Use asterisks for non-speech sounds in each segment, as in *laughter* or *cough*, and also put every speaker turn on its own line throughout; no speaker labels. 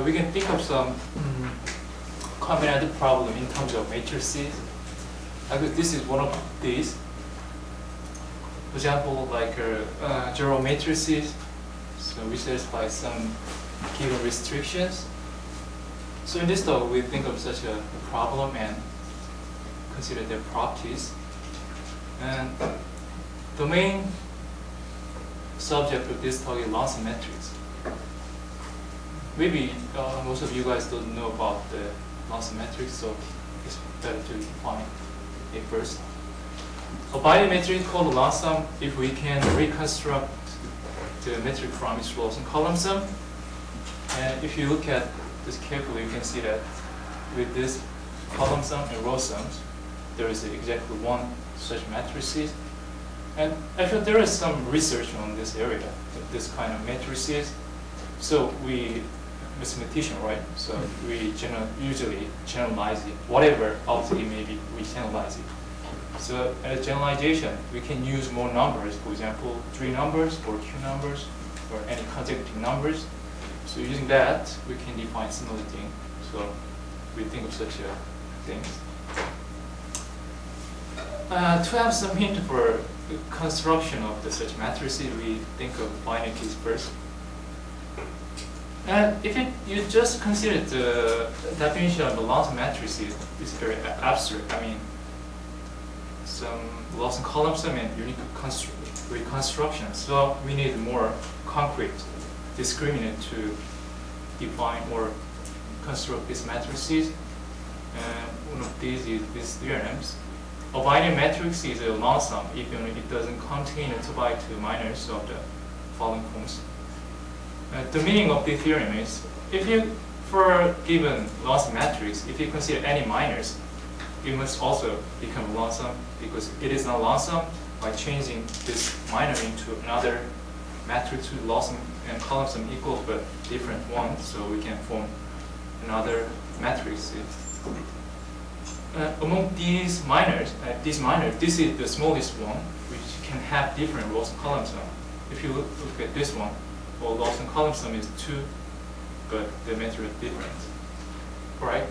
uh, we can think of some combinatoric problem in terms of matrices. Like this is one of these. For example, like uh, uh, general matrices. So we satisfy some given restrictions. So in this talk, we think of such a problem and consider their properties. And the main subject of this talk is lonesum matrix. Maybe uh, most of you guys don't know about the lonesum matrix, so it's better to define it first. A binary matrix called lonesum, if we can reconstruct the matrix from its rows and column sum, and if you look at this carefully, you can see that with this column sum and row sums, there is exactly one such matrices. And actually, there is some research on this area, this kind of matrices. So we, mathematician, right? So we general, usually generalize it, whatever else it may be, we generalize it. So as generalization, we can use more numbers, for example, three numbers or two numbers or any consecutive numbers. So using that, we can define similar thing. So we think of such a thing. Uh, to have some hint for construction of the such matrices, we think of binary case first. And if it, you just consider the definition of the lonesum matrices, it's very abstract. I mean, some Lonson column sum and unique reconstruction. So we need more concrete discriminant to define or construct these matrices. And one of these is these theorems. A binary matrix is a lonesum if it doesn't contain a 2 by 2 minors of the following forms. Uh, the meaning of the theorem is if you, for a given long matrix, if you consider any minors, it must also become sum because it is not lonesum by changing this minor into another matrix with long sum and column equal but different one, so we can form another matrix. Uh, among these minors, uh, minors, this is the smallest one, which can have different rows and columns. If you look, look at this one, rows and column sum is two, but the matrix is different. Right?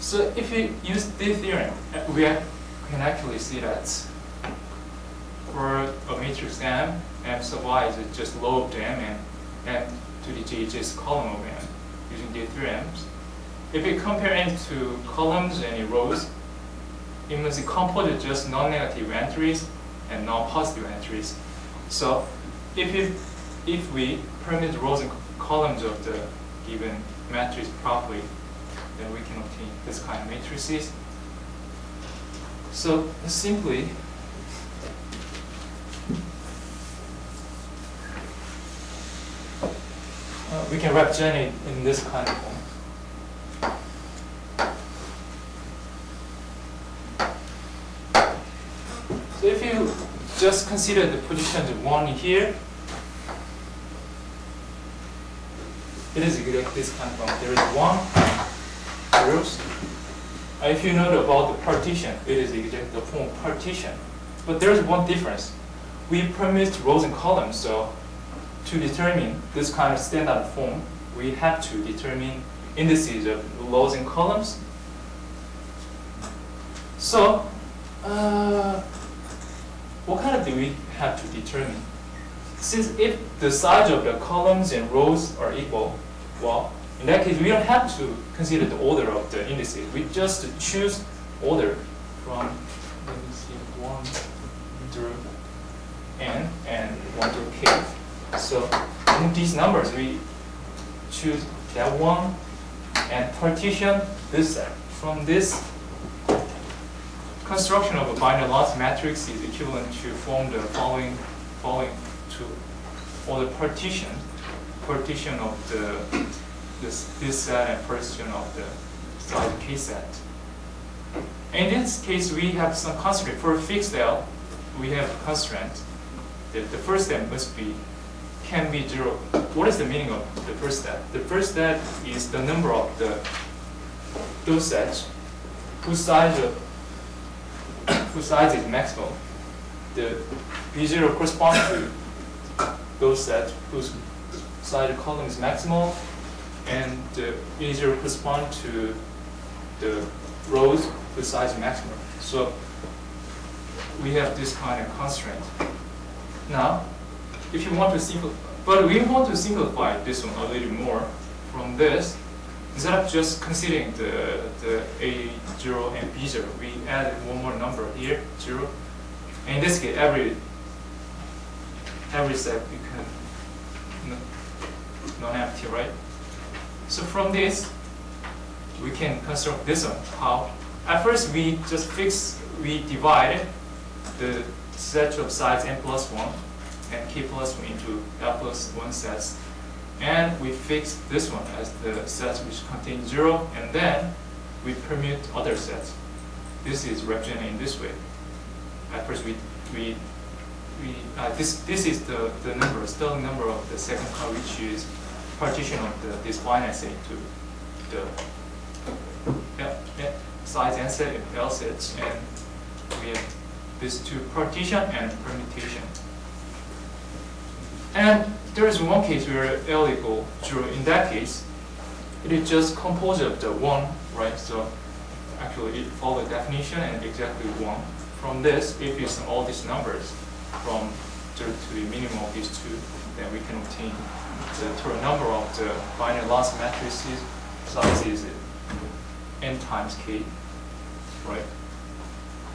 So if you use this theorem, uh, we can actually see that for a matrix M, M sub y is just log to M, and M to the J is just column of M using the theorems. If you compare n to columns and rows, it means it composed just non-negative entries and non-positive entries. So if, it, if we permit rows and columns of the given matrix properly, then we can obtain this kind of matrices. So simply, uh, we can represent it in this kind of form. So if you just consider the positions one here, it is exactly this kind of. There is one rows. If you know about the partition, it is exactly the form partition. But there is one difference. We permit rows and columns, so to determine this kind of standard form, we have to determine indices of rows and columns. So, uh, what kind of do we have to determine? Since if the size of the columns and rows are equal, well, in that case, we don't have to consider the order of the indices. We just choose order from, let me see, 1 through n and 1 through k. So in these numbers, we choose that one and partition this set. From this construction of a binary lonesum matrix is equivalent to form the following following to or the partition partition of the this this set and partition of the size k set. In this case, we have some constraint. For fixed L, we have a constraint that the first step must be can be zero. What is the meaning of the first step? The first step is the number of the those sets whose size of whose size is maximal. The B0 corresponds to those sets whose size of column is maximal, and uh, the integer correspond to the rows with size maximum. So we have this kind of constraint. Now, if you want to simplify, but we want to simplify this one a little more from this. Instead of just considering the, the A0 and B0, we add one more number here, 0. And in this case, every every step you can non-empty, right? So from this, we can construct this one. How? At first, we just fix, we divide the set of size n plus 1 and k plus 1 into l plus 1 sets. And we fix this one as the set which contains 0, and then we permute other sets. This is represented in this way. At first, we, we, we uh, this, this is the, the number, Stirling number of the second part, which is partition of the, this finite set into the yeah, yeah, size n set and L sets, and we have these two partition and permutation. And there is one case where L equal 0. In that case, it is just composed of the 1, right? So actually it follows the definition and exactly 1. From this, if it's all these numbers from 0 to the minimum of these two, then we can obtain the total number of the binary lonesum matrices size is n times k, right?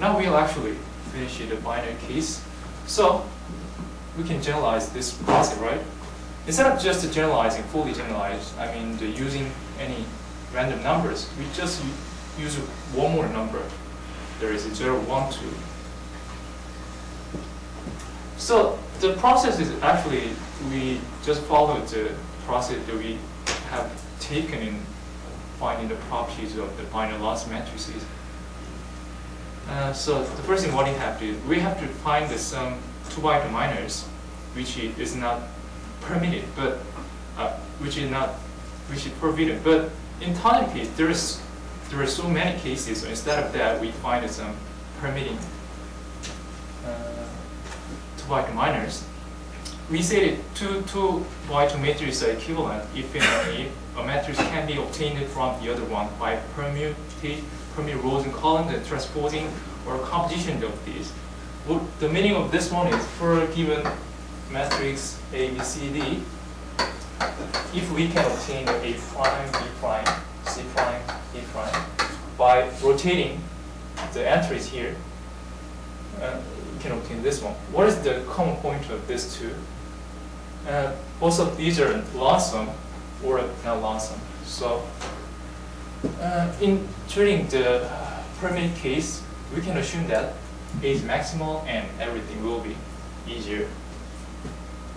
Now we'll actually finish the binary case. So we can generalize this process, right? Instead of just generalizing, fully generalized, I mean using any random numbers, we just use one more number. There is a 0, 1, 2. So the process is actually, we just follow the process that we have taken in finding the properties of the binary lonesum matrices. Uh, so the first thing what we have to do, we have to find the sum 2 by 2 minors, which is not permitted, but uh, which is not which is forbidden. But in case, there is there are so many cases. So instead of that, we find some permitting 2 by 2 minors. We say that two two by 2 matrices are equivalent if and a matrix can be obtained from the other one by permute rows and columns and transposing or composition of these. The meaning of this one is for a given matrix A, B, C, D, if we can obtain A prime, B prime, C prime, D prime by rotating the entries here, uh, can obtain this one. What is the common point of these two? Uh, both of these are lonesum or not lonesum. So uh, in treating the permit case, we can assume that A is maximal and everything will be easier.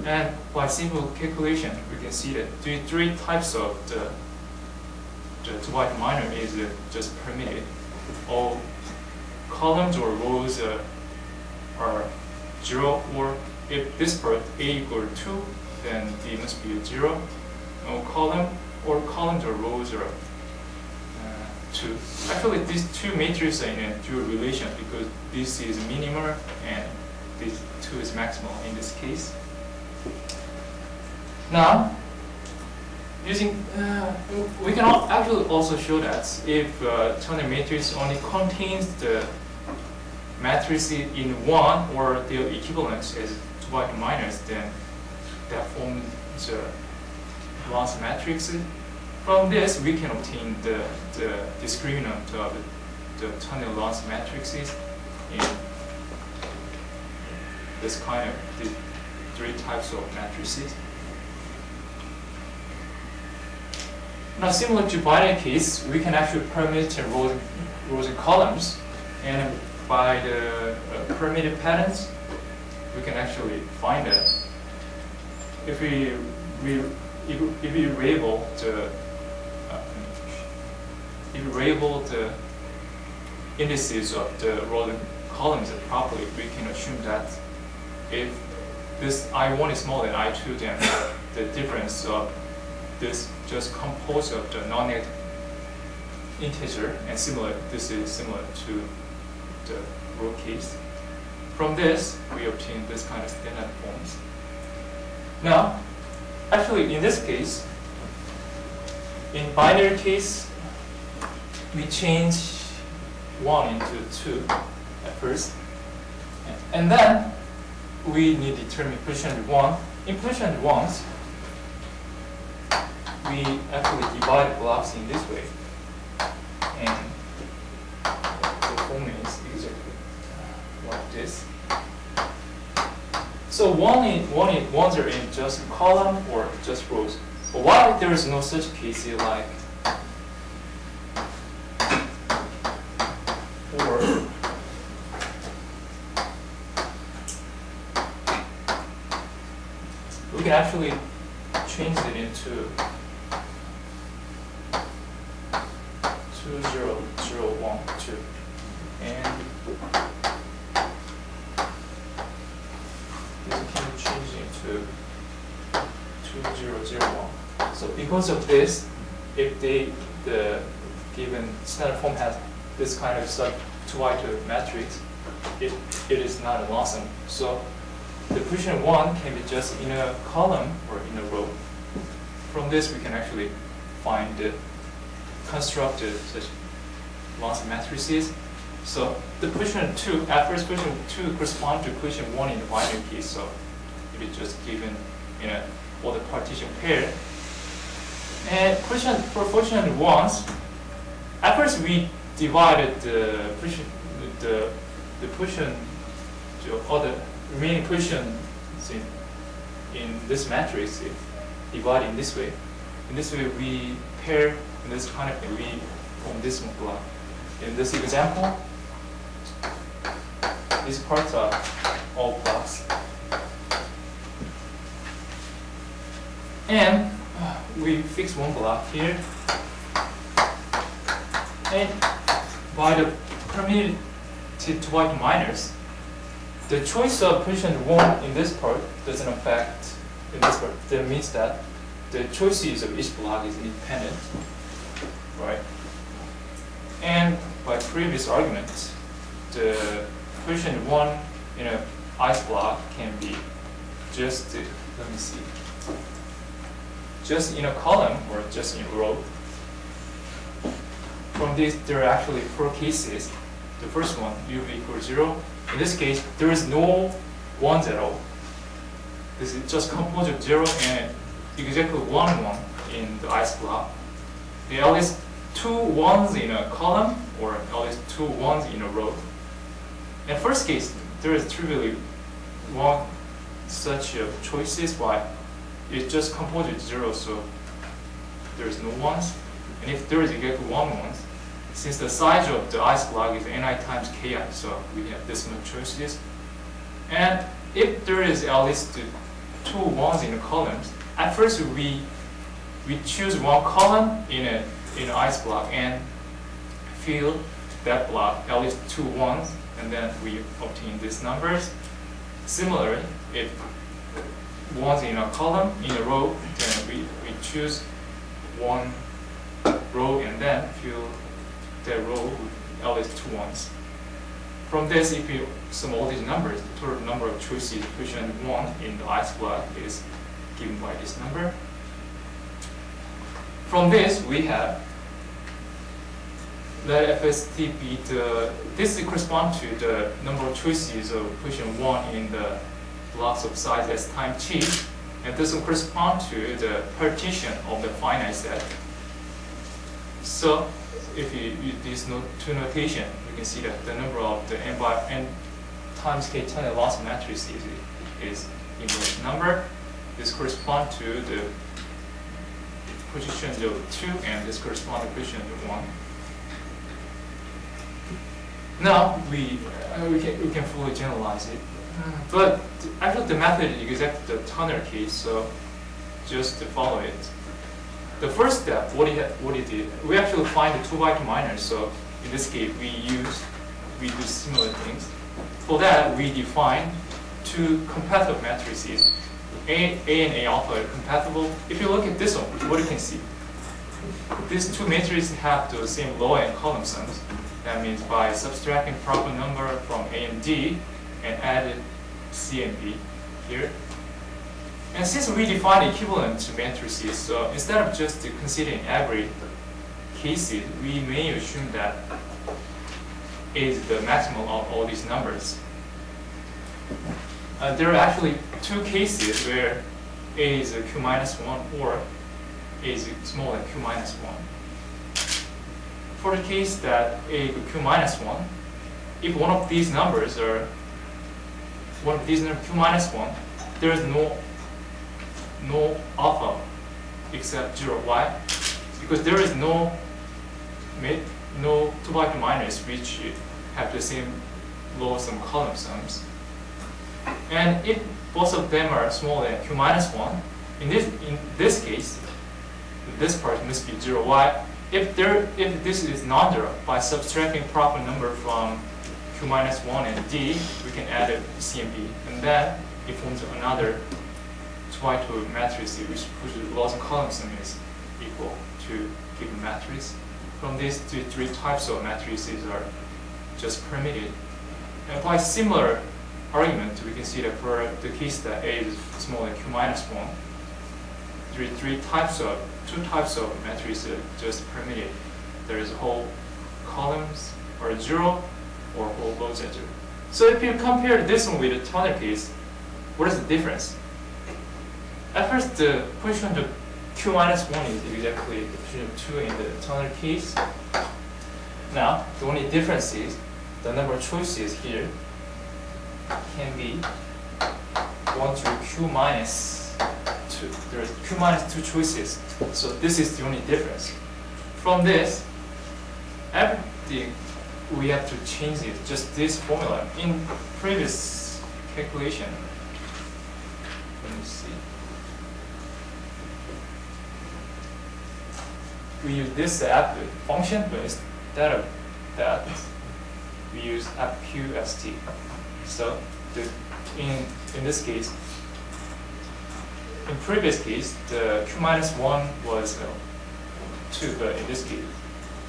And by simple calculation, we can see that the three types of the, the by minor is just permitted. All columns or rows uh, are zero, or if this part A equal 2, then D must be a zero. No column or columns or rows are two. Actually, these two matrices are in a dual relation because this is minimal and this two is maximal in this case. Now, using uh, we can actually also show that if uh, ternary matrix only contains the matrix in one or their equivalents is two by two minors, then that forms the lonesum matrix from this, we can obtain the, the discriminant of the ternary lonesum matrices in this kind of the three types of matrices. Now, similar to binary case, we can actually permit rows, rows and columns, and by the uh, permitted patterns, we can actually find that if we, we if, if we were able to if we label the indices of the rolling columns properly, we can assume that if this I1 is smaller than I2, then the difference of this just composed of the non-negative integer and similar, this is similar to the root case. From this, we obtain this kind of standard forms. Now, actually in this case, in binary case, we change 1 into 2 at first. And then we need to determine quotient 1. In quotient 1s, we actually divide blocks in this way. And the formula is exactly like this. So one in one in ones are in just column or just rows. But why there is no such case like or we can actually change it into two zero zero one two and this can be changed into two zero zero one. So because of this, if they the given standard form has this kind of sub two item matrix, it it is not an awesome. So the quotient one can be just in a column or in a row. From this, we can actually find the constructed such lots of matrices. So the quotient two, at first quotient two corresponds to quotient one in the binary case. So it is just given in a or the partition pair. And for quotient ones, at first we divided the quotient the the quotient or the remaining quotient in in this matrix divided in this way. In this way we pair in this kind of thing, we form this block. In this example, these parts are all blocks. And uh, we fix one block here. And by the permitted to white minors, the choice of position one in this part doesn't affect in this part. That means that the choices of each block is independent right? And by previous arguments, the quotient one in a ice block can be just, let me see, just in a column or just in a row. From this, there are actually four cases. The first one, u equals zero. In this case, there is no ones at all. This is just composed of zero and exactly one one in the ice block. The L is two ones in a column or at least two ones in a row. In first case, there is trivially one such of choices, but it's just composed with zero, so there is no ones. And if there is exactly one ones, since the size of the ice block is ni times ki, so we have this much choices. And if there is at least two ones in the columns, at first we we choose one column in a in ice block and fill that block at least two ones, and then we obtain these numbers. Similarly, if ones in a column in a row, then we, we choose one row and then fill the row with at least two ones. From this, if you sum all these numbers, the total number of choices quotient one in the ice block is given by this number. From this, we have let FST be the, this corresponds to the number of choices of quotient 1 in the blocks of size as time t, and this will correspond to the partition of the finite set. So if you use these two notation, you can see that the number of the n by n times k ternary lonesum matrix is, is inverse number. This corresponds to the position of 2, and this corresponds to position of 1. Now we uh, we can we can fully generalize it, Mm. but actually the method is exactly the ternary case. So just to follow it. The first step, what he what he did, we actually find the two byte minors. So in this case, we use we do similar things. For that, we define two compatible matrices. A, A and A alpha are compatible. If you look at this one, what you can see, these two matrices have the same row and column sums. That means by subtracting proper number from A and D and added C and B here. And since we define equivalent to matrices, so instead of just considering every cases, we may assume that is the maximum of all these numbers. Uh, there are actually two cases where a is q minus 1 or a is smaller than q minus 1. For the case that a is q minus 1, if one of these numbers are one of these numbers q minus 1, there is no no alpha except 0 y because there is no mid, no 2 by 2 minors which have the same low sum column sums. And if both of them are smaller than q minus 1, in this, in this case, this part must be 0 y. If, there, if this is non-zero, by subtracting proper number from q minus 1 and d, we can add a c and b. And then it forms another 2 by 2 matrix which, which loss and column sum is equal to given matrix. From these three, three types of matrices are just permitted. And by similar argument, we can see that for the case that A is smaller than Q minus 1, three, three types of, two types of matrices just permitted. There is a whole columns or zero or whole. So if you compare this one with the ternary case, what is the difference? At first, the position of Q minus 1 is exactly the position of 2 in the ternary case. Now, the only difference is the number of choices here can be 1 to q minus 2. There are q minus 2 choices. So this is the only difference. From this, everything we have to change it, just this formula. In previous calculation, let me see. We use this app function, but instead of that, we use appqst. So the, in, in this case, in previous case, the q minus 1 was uh, 2, but in this case,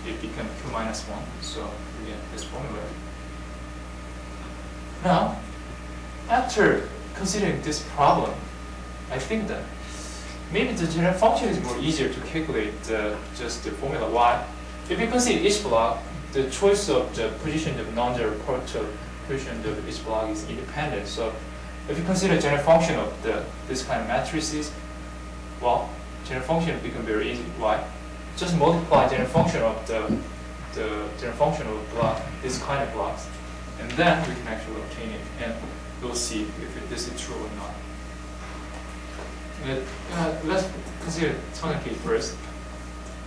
it became q minus 1. So we have this formula. Now, after considering this problem, I think that maybe the general function is more easier to calculate uh, just the formula y. If you consider each block, the choice of the position of non-zero part of position of each block is independent. So if you consider general function of the this kind of matrices, well, general function become very easy. Why? Just multiply general function of the the general function of block, this kind of blocks, and then we can actually obtain it, and we'll see if it, this is true or not. Uh, let's consider ternary case first.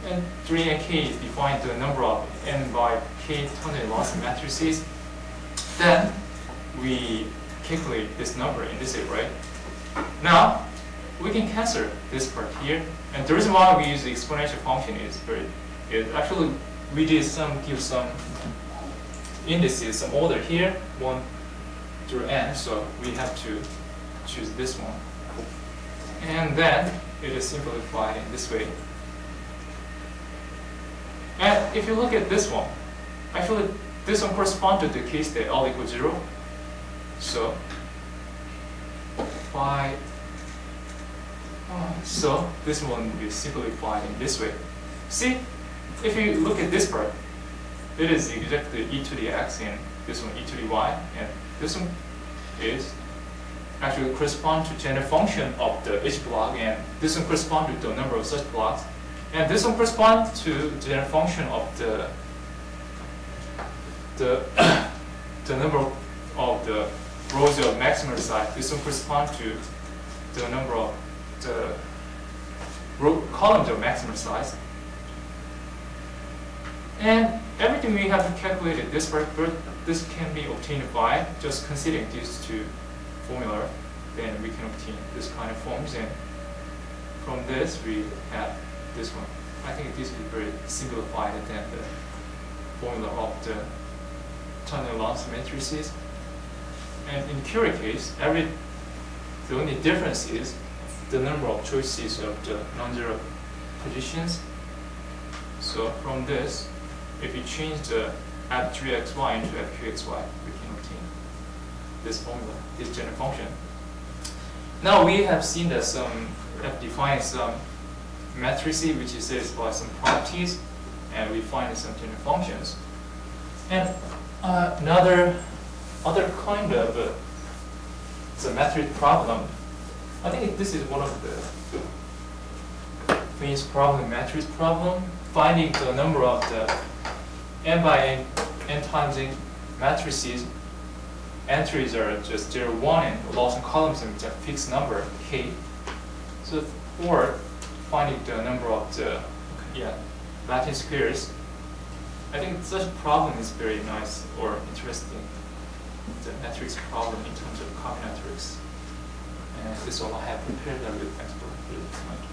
And 3 and k is defined the number of n by k ternary lonesum matrices. Then we calculate this number in this way, right? Now, we can cancel this part here. And the reason why we use the exponential function is very, actually we did some, give some indices, some order here, 1 through n, so we have to choose this one. And then it is simplified in this way. And if you look at this one, actually this one corresponds to the case that all equals zero. So phi so this one is simplified in this way. See, if you look at this part, it is exactly e to the x and this one e to the y, and this one is actually correspond to general function of the each block, and this one correspond to the number of such blocks. And this one corresponds to general function of the the *coughs* the number of the rows of maximum size. This one correspond to the number of the uh, row columns of maximum size. And everything we have calculated this this can be obtained by just considering these two formula. Then we can obtain this kind of forms, and from this we have this one. I think this is very simplified than the formula of the ternary lonesum matrices. And in q-ary case, every the only difference is the number of choices of the non-zero positions. So from this, if you change the f3xy into fqxy, we can obtain this formula, this general function. now we have seen that some have defined some matrices which is by some properties, and we find some different functions. And uh, another other kind of uh, it's matrix problem. I think this is one of the famous problem, matrix problem, finding the number of the n by n, n times n matrices. Entries are just 0, 1, and rows and columns are a fixed number, k. So for finding the number of the yeah, Latin squares, I think such a problem is very nice or interesting. The matrix problem in terms of combinatorics. This is all I have prepared. I.